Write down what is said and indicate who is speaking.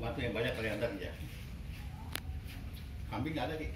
Speaker 1: Waktu yang banyak kelihatan ya. Kambing nggak ada, Ki.